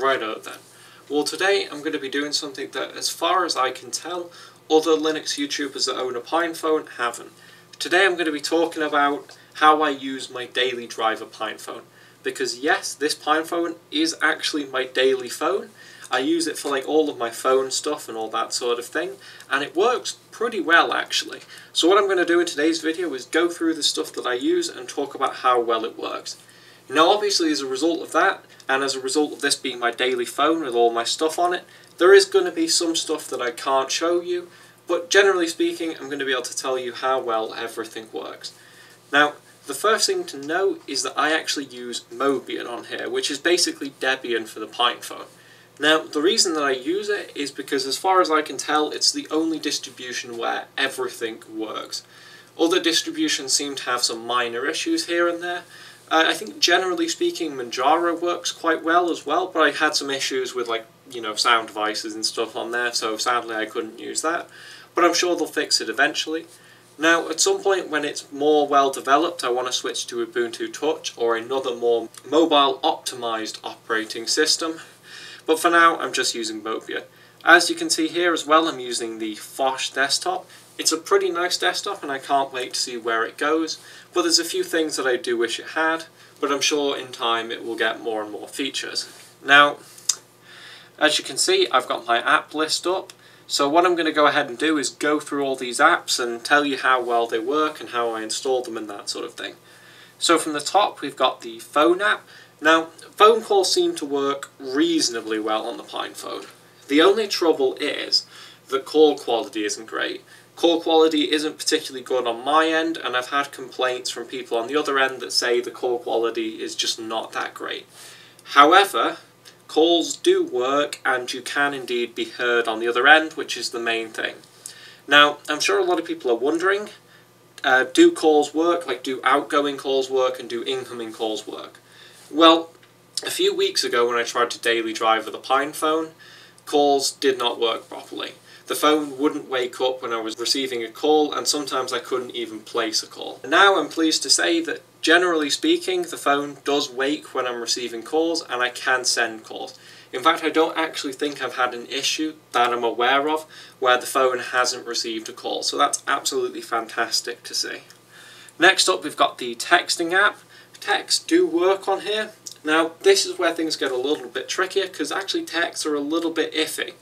Righto then. Well today I'm going to be doing something that as far as I can tell other Linux YouTubers that own a PinePhone haven't. Today I'm going to be talking about how I use my daily driver PinePhone. Because yes, this PinePhone is actually my daily phone. I use it for like all of my phone stuff and all that sort of thing, and it works pretty well actually. So what I'm going to do in today's video is go through the stuff that I use and talk about how well it works. Now obviously as a result of that, and as a result of this being my daily phone with all my stuff on it, there is going to be some stuff that I can't show you, but generally speaking I'm going to be able to tell you how well everything works. Now, the first thing to know is that I actually use Mobian on here, which is basically Debian for the PinePhone. Now, the reason that I use it is because as far as I can tell, it's the only distribution where everything works. Other distributions seem to have some minor issues here and there, uh, I think generally speaking Manjaro works quite well as well, but I had some issues with like, you know, sound devices and stuff on there, so sadly I couldn't use that. But I'm sure they'll fix it eventually. Now, at some point when it's more well developed, I want to switch to Ubuntu Touch or another more mobile optimized operating system. But for now, I'm just using Mobian. As you can see here as well, I'm using the Phosh desktop. It's a pretty nice desktop and I can't wait to see where it goes, but there's a few things that I do wish it had, but I'm sure in time it will get more and more features. Now, as you can see, I've got my app list up, so what I'm going to go ahead and do is go through all these apps and tell you how well they work and how I install them and that sort of thing. So from the top we've got the phone app. Now, phone calls seem to work reasonably well on the PinePhone. The only trouble is that call quality isn't great. Call quality isn't particularly good on my end, and I've had complaints from people on the other end that say the call quality is just not that great. However, calls do work, and you can indeed be heard on the other end, which is the main thing. Now, I'm sure a lot of people are wondering, uh, do calls work? Like, do outgoing calls work and do incoming calls work? Well, a few weeks ago when I tried to daily drive with a Pine phone, calls did not work properly. The phone wouldn't wake up when I was receiving a call, and sometimes I couldn't even place a call. Now I'm pleased to say that generally speaking, the phone does wake when I'm receiving calls, and I can send calls. In fact, I don't actually think I've had an issue that I'm aware of where the phone hasn't received a call, so that's absolutely fantastic to see. Next up, we've got the texting app. Texts do work on here. Now, this is where things get a little bit trickier because actually texts are a little bit iffy.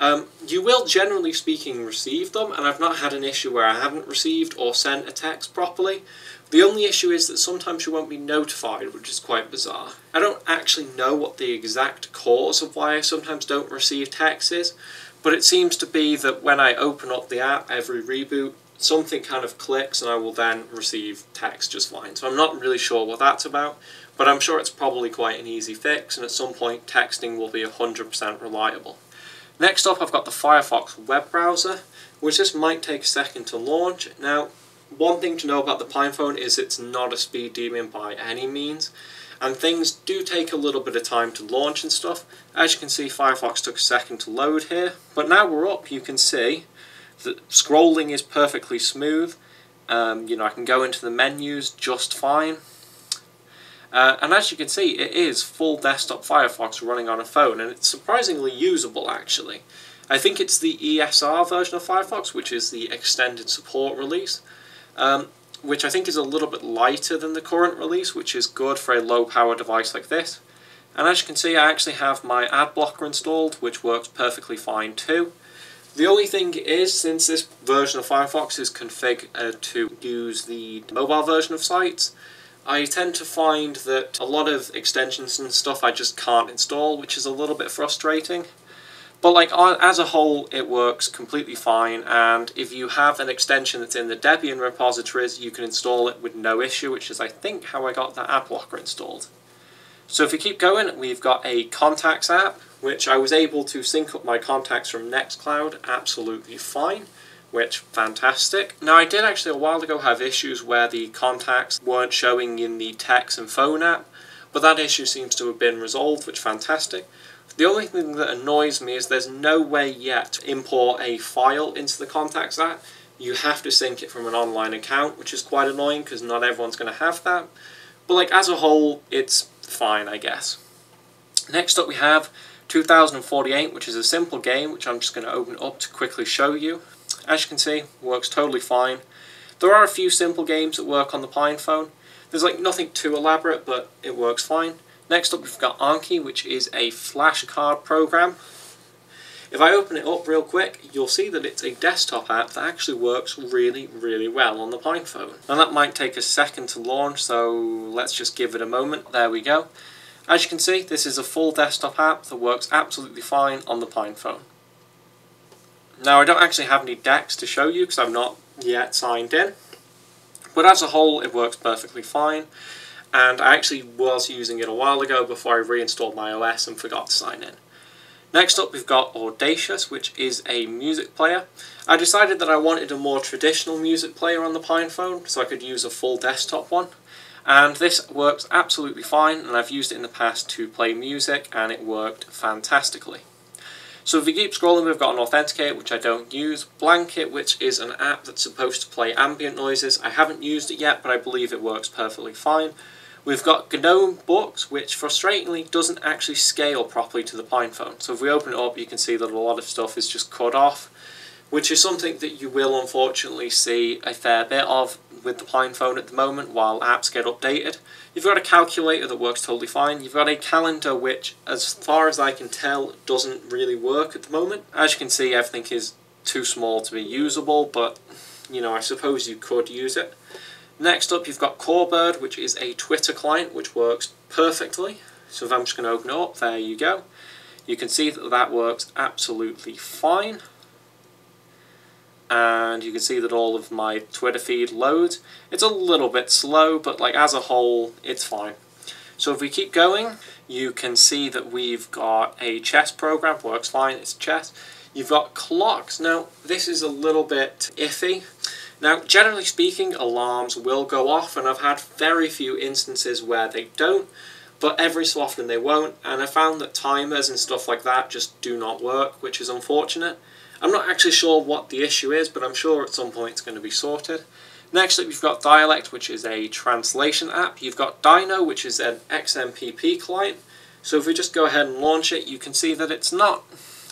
Um, you will, generally speaking, receive them, and I've not had an issue where I haven't received or sent a text properly. The only issue is that sometimes you won't be notified, which is quite bizarre. I don't actually know what the exact cause of why I sometimes don't receive texts is, but it seems to be that when I open up the app every reboot, something kind of clicks and I will then receive text just fine. So I'm not really sure what that's about, but I'm sure it's probably quite an easy fix, and at some point texting will be 100% reliable. Next up I've got the Firefox web browser, which this might take a second to launch. Now, one thing to know about the PinePhone is it's not a speed demon by any means, and things do take a little bit of time to launch and stuff. As you can see, Firefox took a second to load here, but now we're up, you can see that scrolling is perfectly smooth. Um, you know, I can go into the menus just fine. Uh, and as you can see, it is full desktop Firefox running on a phone, and it's surprisingly usable actually. I think it's the ESR version of Firefox, which is the extended support release, um, which I think is a little bit lighter than the current release, which is good for a low power device like this. And as you can see, I actually have my ad blocker installed, which works perfectly fine too. The only thing is, since this version of Firefox is configured to use the mobile version of sites, I tend to find that a lot of extensions and stuff I just can't install, which is a little bit frustrating. But like as a whole, it works completely fine, and if you have an extension that's in the Debian repositories, you can install it with no issue, which is I think how I got the ad blocker installed. So if we keep going, we've got a contacts app, which I was able to sync up my contacts from Nextcloud absolutely fine which fantastic. Now I did actually a while ago have issues where the contacts weren't showing in the text and phone app, but that issue seems to have been resolved, which fantastic. The only thing that annoys me is there's no way yet to import a file into the contacts app. You have to sync it from an online account, which is quite annoying because not everyone's going to have that. But like as a whole, it's fine, I guess. Next up we have 2048, which is a simple game, which I'm just going to open up to quickly show you. As you can see, works totally fine. There are a few simple games that work on the PinePhone. There's like nothing too elaborate, but it works fine. Next up we've got Anki, which is a flashcard program. If I open it up real quick, you'll see that it's a desktop app that actually works really, really well on the PinePhone. Now that might take a second to launch, so let's just give it a moment. There we go. As you can see, this is a full desktop app that works absolutely fine on the PinePhone. Now I don't actually have any decks to show you because I'm not yet signed in, but as a whole it works perfectly fine and I actually was using it a while ago before I reinstalled my OS and forgot to sign in. Next up we've got Audacious, which is a music player. I decided that I wanted a more traditional music player on the PinePhone, so I could use a full desktop one. And this works absolutely fine, and I've used it in the past to play music, and it worked fantastically. So if we keep scrolling, we've got an Authenticator, which I don't use, Blanket, which is an app that's supposed to play ambient noises. I haven't used it yet, but I believe it works perfectly fine. We've got GNOME Books, which frustratingly doesn't actually scale properly to the PinePhone. So if we open it up, you can see that a lot of stuff is just cut off, which is something that you will unfortunately see a fair bit of with the plain phone at the moment while apps get updated. You've got a calculator that works totally fine. You've got a calendar which, as far as I can tell, doesn't really work at the moment. As you can see, everything is too small to be usable, but, you know, I suppose you could use it. Next up, you've got Corebird, which is a Twitter client, which works perfectly. So if I'm just going to open it up, there you go. You can see that that works absolutely fine. And you can see that all of my Twitter feed loads. It's a little bit slow, but like as a whole, it's fine. So if we keep going, you can see that we've got a chess program, works fine, it's chess. You've got clocks. Now, this is a little bit iffy. Now, generally speaking, alarms will go off, and I've had very few instances where they don't, but every so often they won't, and I found that timers and stuff like that just do not work, which is unfortunate. I'm not actually sure what the issue is, but I'm sure at some point it's going to be sorted. Next up, you've got Dialect, which is a translation app. You've got Dino, which is an XMPP client. So if we just go ahead and launch it, you can see that it's not,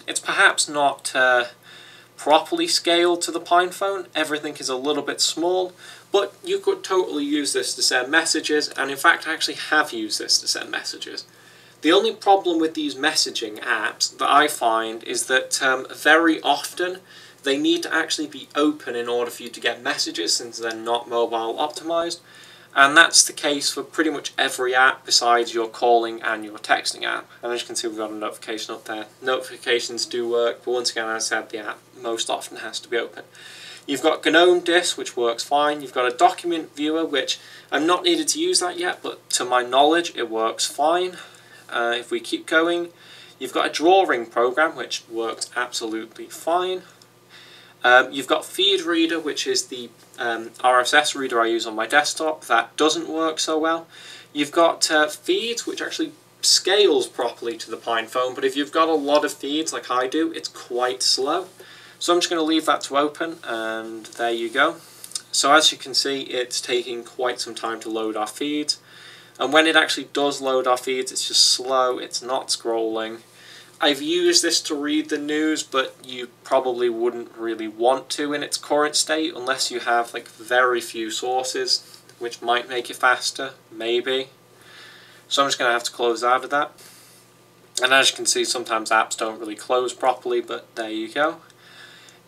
it's perhaps not uh, properly scaled to the PinePhone. Everything is a little bit small, but you could totally use this to send messages, and in fact I actually have used this to send messages. The only problem with these messaging apps that I find is that um, very often they need to actually be open in order for you to get messages since they're not mobile optimized. And that's the case for pretty much every app besides your calling and your texting app. And as you can see, we've got a notification up there. Notifications do work, but once again, as I said, the app most often has to be open. You've got GNOME Disk, which works fine. You've got a document viewer, which I'm not needed to use that yet, but to my knowledge, it works fine. Uh, if we keep going, you've got a drawing program, which works absolutely fine. Um, you've got Feed Reader, which is the um, RSS reader I use on my desktop. That doesn't work so well. You've got uh, Feeds, which actually scales properly to the PinePhone, but if you've got a lot of feeds like I do, it's quite slow. So I'm just going to leave that to open, and there you go. So as you can see, it's taking quite some time to load our feeds. And when it actually does load our feeds, it's just slow, it's not scrolling. I've used this to read the news, but you probably wouldn't really want to in its current state unless you have like very few sources, which might make it faster, maybe. So I'm just going to have to close out of that. And as you can see, sometimes apps don't really close properly, but there you go.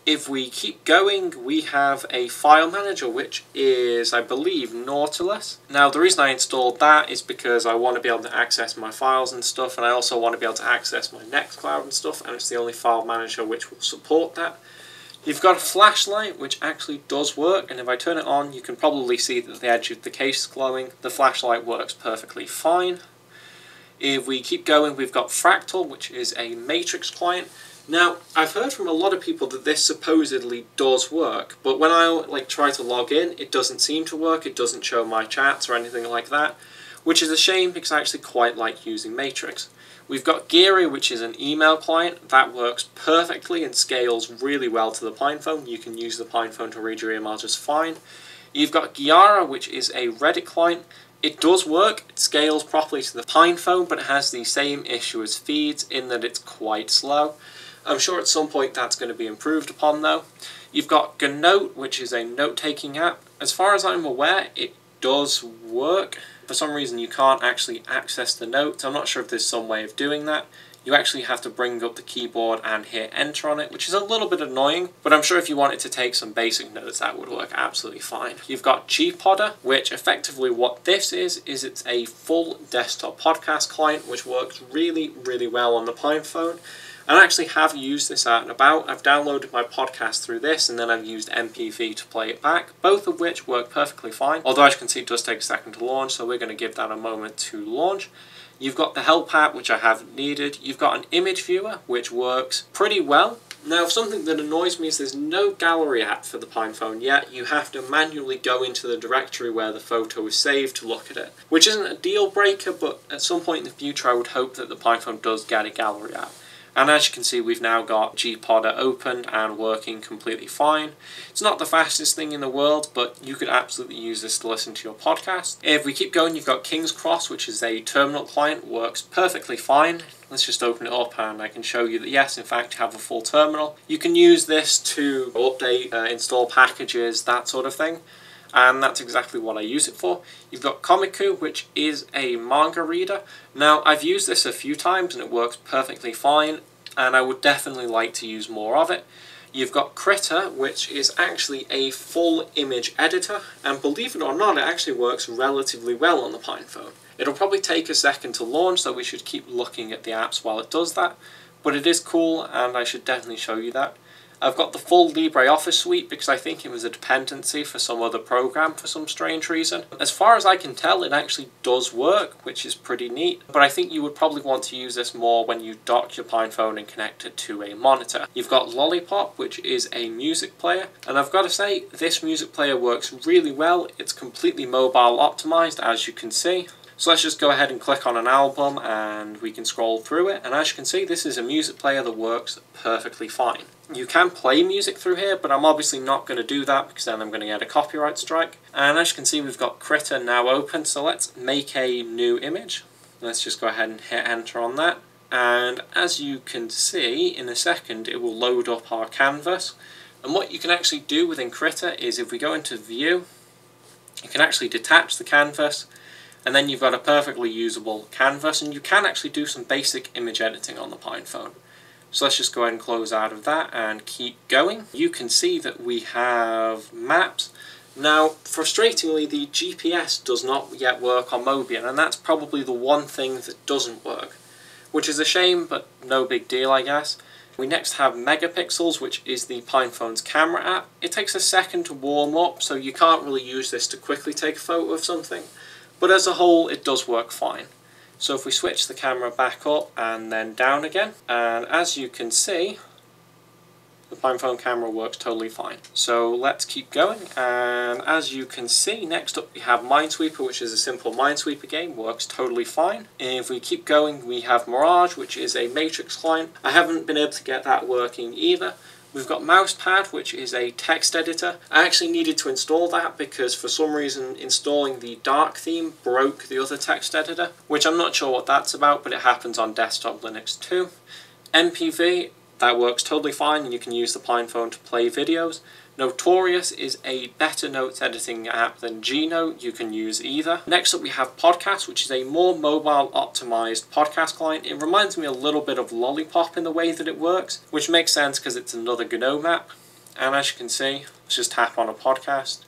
If we keep going, we have a file manager, which is, I believe, Nautilus. Now, the reason I installed that is because I want to be able to access my files and stuff, and I also want to be able to access my Nextcloud and stuff, and it's the only file manager which will support that. You've got a flashlight, which actually does work, and if I turn it on, you can probably see that the edge of the case is glowing. The flashlight works perfectly fine. If we keep going, we've got Fractal, which is a matrix client. Now, I've heard from a lot of people that this supposedly does work, but when I like try to log in, it doesn't seem to work, it doesn't show my chats or anything like that, which is a shame because I actually quite like using Matrix. We've got Geary, which is an email client. That works perfectly and scales really well to the PinePhone. You can use the PinePhone to read your email just fine. You've got Giara, which is a Reddit client. It does work, it scales properly to the PinePhone, but it has the same issue as Feeds in that it's quite slow. I'm sure at some point that's going to be improved upon though. You've got Gnote, which is a note-taking app. As far as I'm aware, it does work. For some reason you can't actually access the notes. I'm not sure if there's some way of doing that. You actually have to bring up the keyboard and hit enter on it, which is a little bit annoying, but I'm sure if you wanted to take some basic notes that would work absolutely fine. You've got GPodder, which effectively what this is, is it's a full desktop podcast client, which works really, really well on the I actually have used this out and about. I've downloaded my podcast through this and then I've used MPV to play it back, both of which work perfectly fine. Although as you can see it does take a second to launch, so we're going to give that a moment to launch. You've got the help app, which I haven't needed. You've got an image viewer, which works pretty well. Now, something that annoys me is there's no gallery app for the PinePhone yet. You have to manually go into the directory where the photo is saved to look at it, which isn't a deal breaker, but at some point in the future I would hope that the PinePhone does get a gallery app. And as you can see, we've now got GPodder opened and working completely fine. It's not the fastest thing in the world, but you could absolutely use this to listen to your podcast. If we keep going, you've got King's Cross, which is a terminal client, works perfectly fine. Let's just open it up and I can show you that yes, in fact, you have a full terminal. You can use this to update, uh, install packages, that sort of thing and that's exactly what I use it for. You've got Komikku, which is a manga reader. Now, I've used this a few times and it works perfectly fine, and I would definitely like to use more of it. You've got Krita, which is actually a full image editor, and believe it or not, it actually works relatively well on the PinePhone. It'll probably take a second to launch, so we should keep looking at the apps while it does that, but it is cool, and I should definitely show you that. I've got the full LibreOffice suite because I think it was a dependency for some other program for some strange reason. As far as I can tell, it actually does work, which is pretty neat, but I think you would probably want to use this more when you dock your PinePhone and connect it to a monitor. You've got Lollipop, which is a music player, and I've got to say, this music player works really well. It's completely mobile optimized, as you can see. So let's just go ahead and click on an album and we can scroll through it. And as you can see, this is a music player that works perfectly fine. You can play music through here, but I'm obviously not going to do that because then I'm going to get a copyright strike. And as you can see, we've got Krita now open. So let's make a new image. Let's just go ahead and hit enter on that. And as you can see, in a second, it will load up our canvas. And what you can actually do within Krita is if we go into view, you can actually detach the canvas and then you've got a perfectly usable canvas and you can actually do some basic image editing on the PinePhone. So let's just go ahead and close out of that and keep going. You can see that we have maps. Now, frustratingly, the GPS does not yet work on Mobian, and that's probably the one thing that doesn't work, which is a shame, but no big deal, I guess. We next have Megapixels, which is the PinePhone's camera app. It takes a second to warm up, so you can't really use this to quickly take a photo of something. But as a whole, it does work fine. So if we switch the camera back up and then down again, and as you can see, the PinePhone camera works totally fine. So let's keep going, and as you can see, next up we have Minesweeper, which is a simple Minesweeper game, works totally fine. If we keep going, we have Mirage, which is a Matrix client. I haven't been able to get that working either, We've got Mousepad, which is a text editor. I actually needed to install that because for some reason installing the dark theme broke the other text editor, which I'm not sure what that's about, but it happens on desktop Linux too. MPV, that works totally fine and you can use the PinePhone to play videos. Notorious is a better notes editing app than Gnote. You can use either. Next up we have Podcast, which is a more mobile optimized podcast client. It reminds me a little bit of Lollipop in the way that it works, which makes sense because it's another GNOME app. And as you can see, let's just tap on a podcast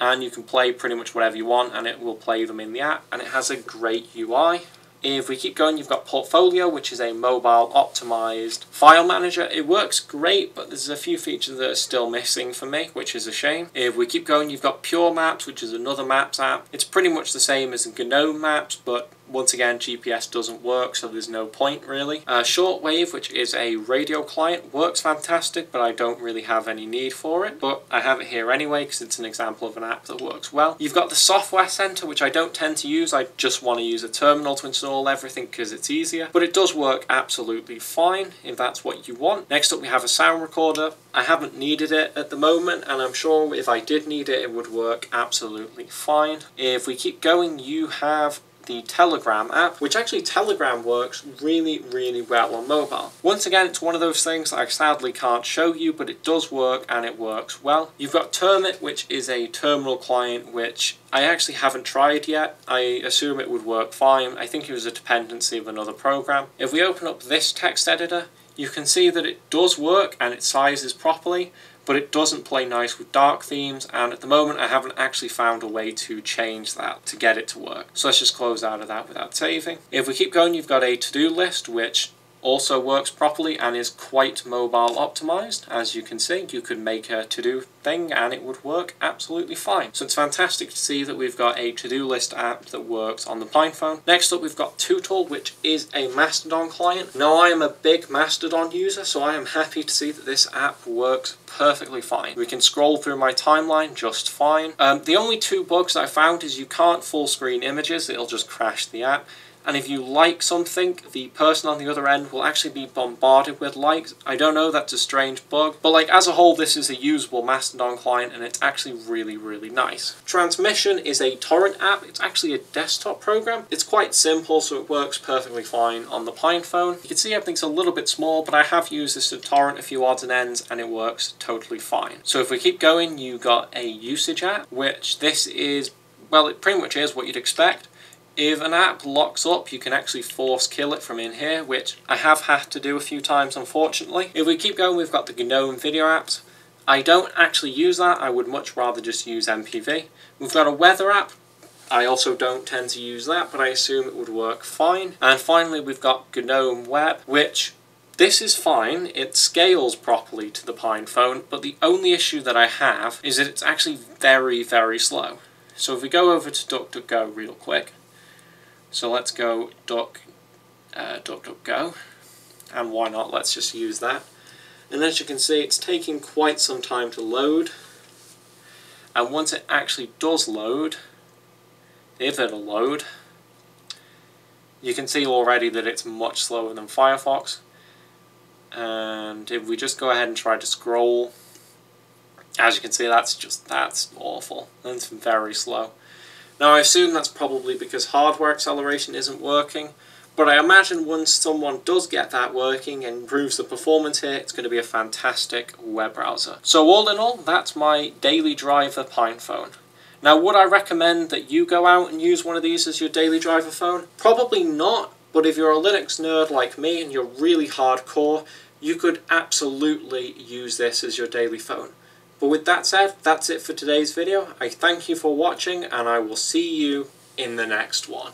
and you can play pretty much whatever you want and it will play them in the app and it has a great UI. If we keep going, you've got Portfolio, which is a mobile optimized file manager. It works great, but there's a few features that are still missing for me, which is a shame. If we keep going, you've got Pure Maps, which is another Maps app. It's pretty much the same as GNOME Maps, but once again, GPS doesn't work, so there's no point really. Uh, Shortwave, which is a radio client, works fantastic, but I don't really have any need for it. But I have it here anyway, because it's an example of an app that works well. You've got the Software Center, which I don't tend to use. I just want to use a terminal to install everything because it's easier. But it does work absolutely fine, if that's what you want. Next up, we have a sound recorder. I haven't needed it at the moment, and I'm sure if I did need it, it would work absolutely fine. If we keep going, you have the Telegram app, which actually Telegram works really, really well on mobile. Once again, it's one of those things I sadly can't show you, but it does work and it works well. You've got Termit, which is a terminal client, which I actually haven't tried yet. I assume it would work fine. I think it was a dependency of another program. If we open up this text editor, you can see that it does work and it sizes properly, but it doesn't play nice with dark themes and at the moment I haven't actually found a way to change that to get it to work. So let's just close out of that without saving. If we keep going you've got a to-do list which also works properly and is quite mobile optimized. As you can see, you could make a to-do thing and it would work absolutely fine. So it's fantastic to see that we've got a to-do list app that works on the PinePhone. Next up we've got Tootle, which is a Mastodon client. Now I am a big Mastodon user, so I am happy to see that this app works perfectly fine. We can scroll through my timeline just fine. Um, the only two bugs I found is you can't full screen images, it'll just crash the app and if you like something, the person on the other end will actually be bombarded with likes. I don't know, that's a strange bug, but like as a whole this is a usable Mastodon client and it's actually really, really nice. Transmission is a torrent app, it's actually a desktop program. It's quite simple so it works perfectly fine on the PinePhone. You can see everything's a little bit small, but I have used this to torrent a few odds and ends and it works totally fine. So if we keep going, you got a usage app, which this is, well it pretty much is what you'd expect. If an app locks up, you can actually force kill it from in here, which I have had to do a few times, unfortunately. If we keep going, we've got the GNOME video apps. I don't actually use that, I would much rather just use MPV. We've got a weather app. I also don't tend to use that, but I assume it would work fine. And finally, we've got GNOME Web, which this is fine, it scales properly to the Pine phone, but the only issue that I have is that it's actually very, very slow. So if we go over to DuckDuckGo real quick, so let's go duck, uh, duck, go. And why not? Let's just use that. And as you can see, it's taking quite some time to load. And once it actually does load, if it'll load, you can see already that it's much slower than Firefox. And if we just go ahead and try to scroll, as you can see, that's just, that's awful. That's very slow. Now I assume that's probably because hardware acceleration isn't working, but I imagine once someone does get that working and improves the performance here, it's going to be a fantastic web browser. So all in all, that's my daily driver PinePhone. Now would I recommend that you go out and use one of these as your daily driver phone? Probably not, but if you're a Linux nerd like me and you're really hardcore, you could absolutely use this as your daily phone. But with that said, that's it for today's video. I thank you for watching and I will see you in the next one.